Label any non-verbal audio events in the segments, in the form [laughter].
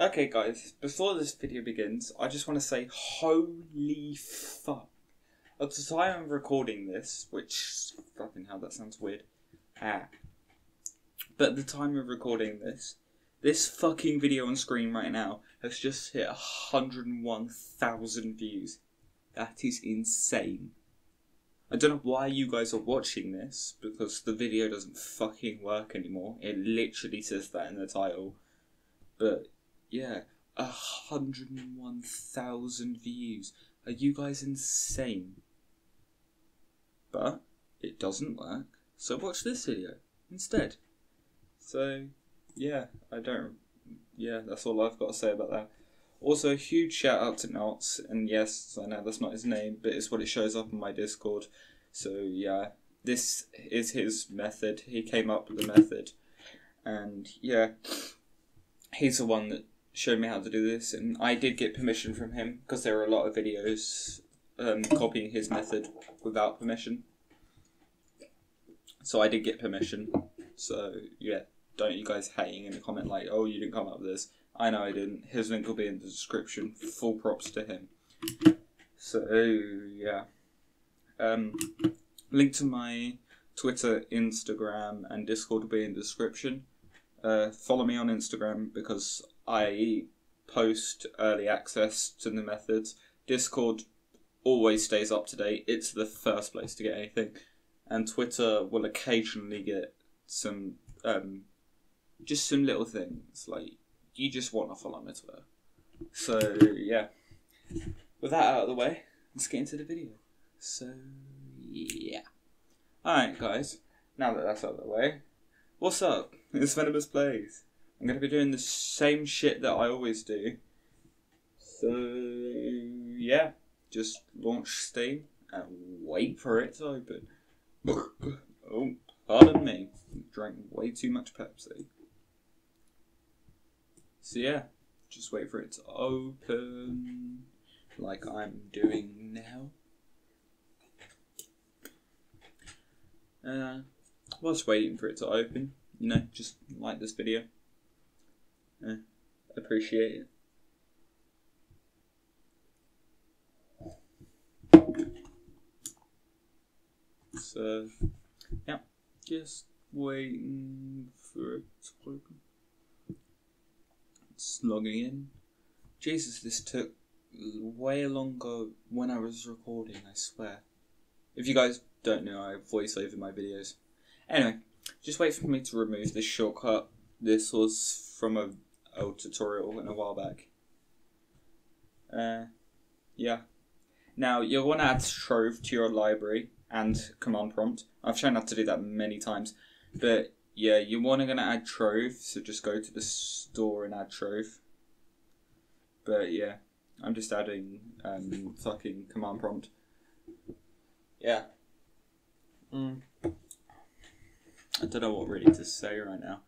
Okay, guys, before this video begins, I just want to say, holy fuck. At the time I'm recording this, which, fucking hell, that sounds weird. Ah. But at the time of recording this, this fucking video on screen right now has just hit 101,000 views. That is insane. I don't know why you guys are watching this, because the video doesn't fucking work anymore. It literally says that in the title. But yeah, a hundred and one thousand views. Are you guys insane? But it doesn't work, so watch this video instead. So yeah, I don't. Yeah, that's all I've got to say about that. Also, a huge shout out to Knots, and yes, I know that's not his name, but it's what it shows up in my Discord. So yeah, this is his method. He came up with the method, and yeah, he's the one that showed me how to do this, and I did get permission from him because there are a lot of videos um, copying his method without permission. So I did get permission. So yeah, don't you guys hating in the comment like, oh, you didn't come up with this. I know I didn't. His link will be in the description. Full props to him. So yeah, um, link to my Twitter, Instagram, and Discord will be in the description. Uh, follow me on Instagram because I post early access to the methods. Discord always stays up to date. It's the first place to get anything, and Twitter will occasionally get some, um, just some little things like you just want to follow me Twitter. So yeah, with that out of the way, let's get into the video. So yeah, all right, guys. Now that that's out of the way, what's up? It's Venomous Plays. I'm going to be doing the same shit that I always do. So, yeah, just launch Steam and wait for it to open. [coughs] oh, pardon me. Drank way too much Pepsi. So, yeah, just wait for it to open like I'm doing now. Uh, whilst waiting for it to open, you know, just like this video. Uh, appreciate it. So, yeah, just waiting for it to open. It's logging in. Jesus, this took way longer when I was recording, I swear. If you guys don't know, I voice over my videos. Anyway, just wait for me to remove this shortcut. This was from a old tutorial in a while back. Uh, yeah. Now you'll want to add Trove to your library and command prompt. I've shown how to do that many times, but yeah, you want to gonna add Trove, so just go to the store and add Trove. But yeah, I'm just adding um, fucking command prompt. Yeah. Mm. I don't know what really to say right now.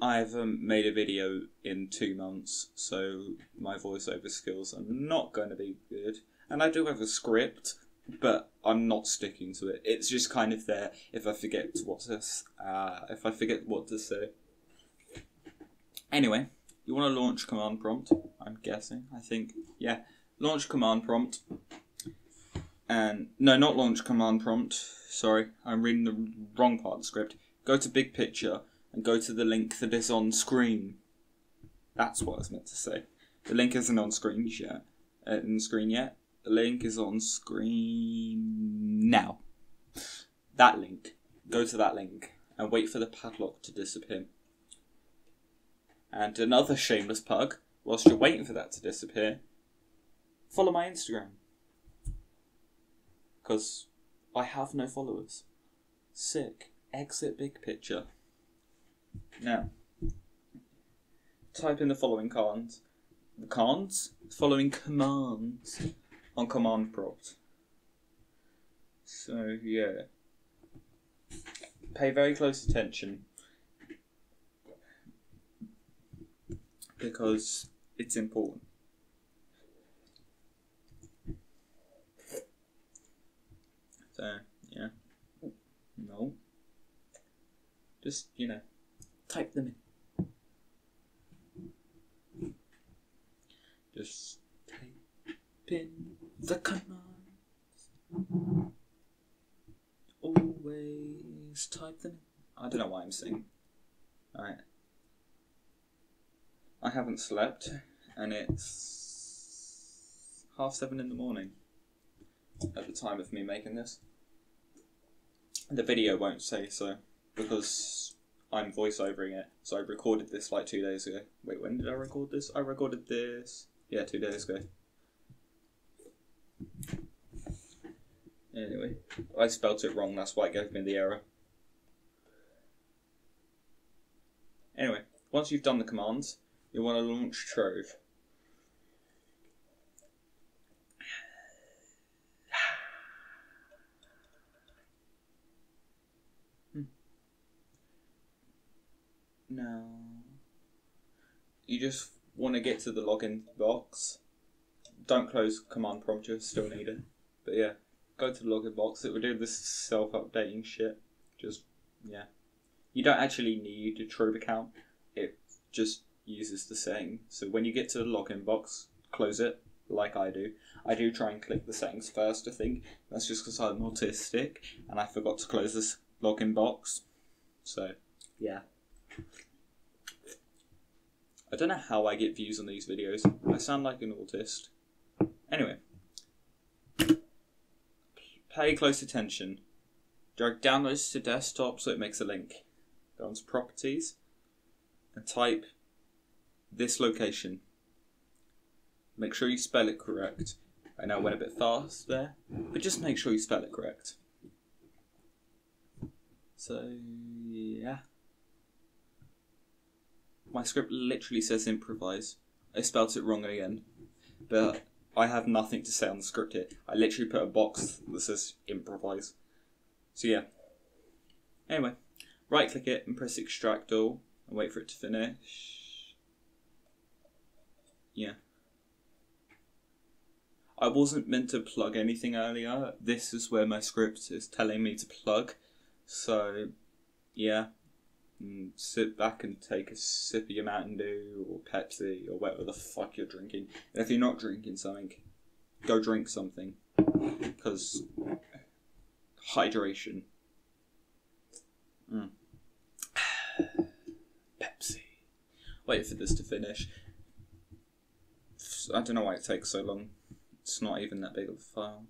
I haven't made a video in two months, so my voiceover skills are not going to be good. And I do have a script, but I'm not sticking to it. It's just kind of there if I forget what to uh, if I forget what to say. Anyway, you want to launch command prompt? I'm guessing. I think yeah. Launch command prompt. And no, not launch command prompt. Sorry, I'm reading the wrong part of the script. Go to big picture and go to the link that is on screen. That's what I was meant to say. The link isn't on screen yet. Uh, screen yet. The link is on screen now. That link. Go to that link and wait for the padlock to disappear. And another shameless plug, whilst you're waiting for that to disappear, follow my Instagram. Because I have no followers. Sick. Exit big picture. Now, type in the following commands. The commands? Following commands on command prompt. So, yeah. Pay very close attention. Because it's important. So, yeah. No. Just, you know, type them in. Just type in the commands. Always type them in. I don't know why I'm saying. Alright. I haven't slept, and it's half seven in the morning at the time of me making this. The video won't say so, because I'm voiceovering it. So I recorded this like two days ago. Wait, when did I record this? I recorded this, yeah, two days ago. Anyway, I spelt it wrong, that's why it gave me the error. Anyway, once you've done the commands, you want to launch Trove. No. You just want to get to the login box. Don't close command prompt, you still need it. But yeah, go to the login box. It will do this self updating shit. Just, yeah. You don't actually need a Trove account, it just uses the same. So when you get to the login box, close it like I do. I do try and click the settings first, I think. That's just because I'm autistic and I forgot to close this login box. So, yeah. I don't know how I get views on these videos. I sound like an autist. Anyway. Pay close attention. Drag downloads to desktop so it makes a link. Go on to properties and type this location. Make sure you spell it correct. I know I went a bit fast there, but just make sure you spell it correct. So, yeah. My script literally says improvise. I spelt it wrong again, but I have nothing to say on the script here. I literally put a box that says improvise. So, yeah. Anyway, right click it and press extract all and wait for it to finish. Yeah. I wasn't meant to plug anything earlier. This is where my script is telling me to plug. So, yeah. Mm, sit back and take a sip of your Mountain Dew or Pepsi or whatever the fuck you're drinking. And if you're not drinking something, go drink something. Because hydration. Mm. [sighs] Pepsi. Wait for this to finish. I don't know why it takes so long. It's not even that big of a file.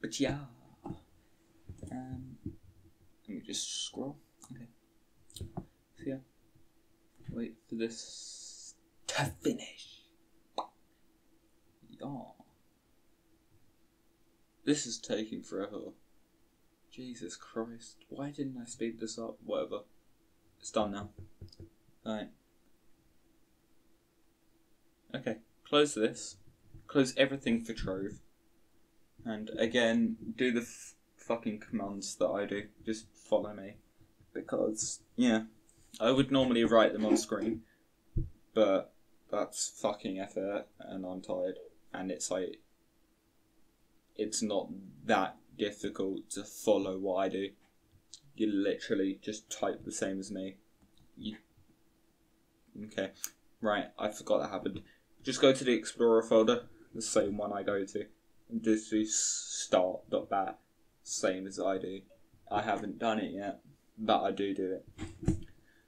But yeah. Um, let me just scroll. So yeah. Wait for this to finish. Yeah. This is taking forever. Jesus Christ. Why didn't I speed this up? Whatever. It's done now. Alright. Okay, close this. Close everything for Trove. And again, do the f- fucking commands that I do. Just follow me. Because, yeah, I would normally write them on screen, but that's fucking effort, and I'm tired. And it's like, it's not that difficult to follow what I do. You literally just type the same as me. You... Okay, right, I forgot that happened. Just go to the Explorer folder, the same one I go to, and just do start.bat, same as I do. I haven't done it yet, but I do do it.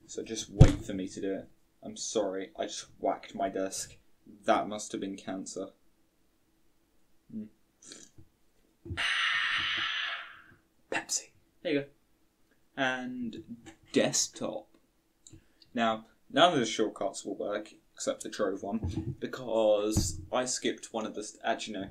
So just wait for me to do it. I'm sorry, I just whacked my desk. That must have been cancer. Mm. [sighs] Pepsi. There you go. And desktop. Now, none of the shortcuts will work except the Trove one, because I skipped one of the. St- actually, no.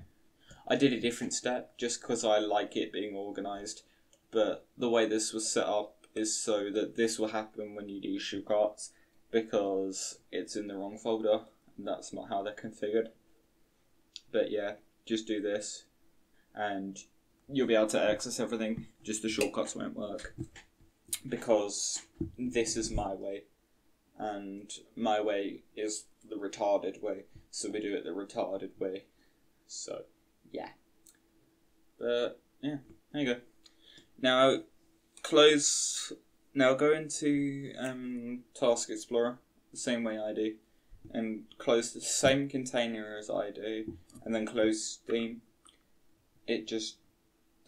I did a different step just because I like it being organised, but the way this was set up is so that this will happen when you do shortcuts because it's in the wrong folder and that's not how they're configured. But yeah, just do this and you'll be able to access everything, just the shortcuts won't work because this is my way and my way is the retarded way, so we do it the retarded way. So, yeah. But, yeah, there you go. Now, close. Now go into um, Task Explorer the same way I do, and close the same container as I do, and then close Steam, it just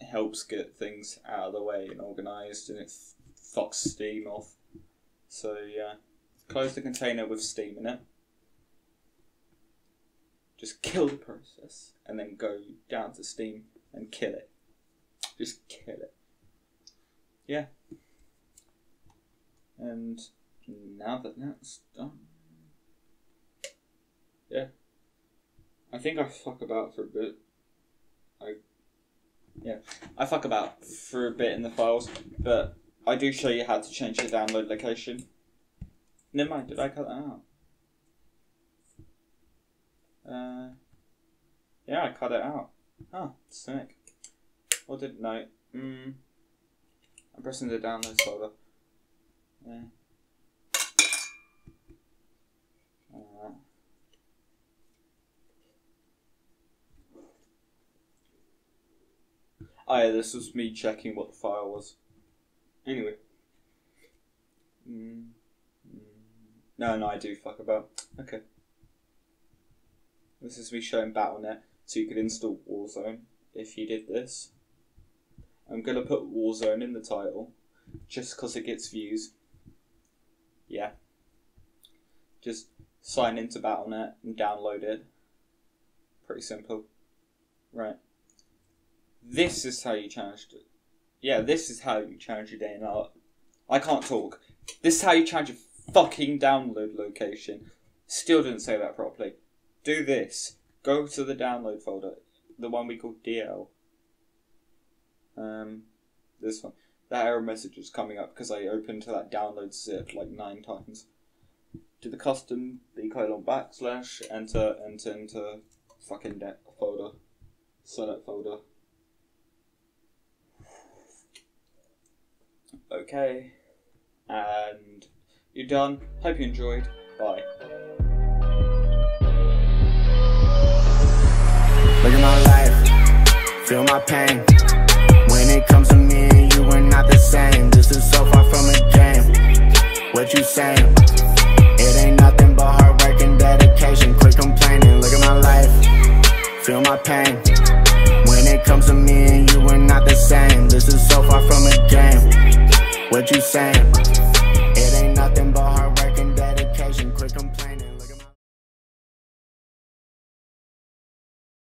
helps get things out of the way and organized, and it fucks Steam off. So yeah, close the container with Steam in it. Just kill the process, and then go down to Steam and kill it. Just kill it. Yeah. And now that that's done, yeah, I think I fuck about for a bit. I, yeah, I fuck about for a bit in the files, but I do show you how to change the download location. Never mind, did I cut that out? Uh, yeah, I cut it out. Oh, sick. What did no? Mm, I'm pressing the downloads folder. Yeah. Alright. Oh yeah, this was me checking what the file was. Anyway. Mm, mm. No, no, I do fuck about. Okay. This is me showing Battle.net, so you could install Warzone if you did this. I'm gonna put Warzone in the title, just because it gets views. Yeah. Just sign into Battle.net and download it. Pretty simple. Right. This is how you change it. Yeah, this is how you change your day and. I can't talk. This is how you change your fucking download location. Still didn't say that properly. Do this. Go to the download folder, the one we call DL. Um, this one. That error message is coming up because I opened that download zip like nine times. Do the custom colon backslash enter enter enter fucking deck folder, select folder. Okay, and you're done. Hope you enjoyed. Bye. Look at my life, feel my pain. When it comes to me and you, we're not the same. This is so far from a game. What you saying?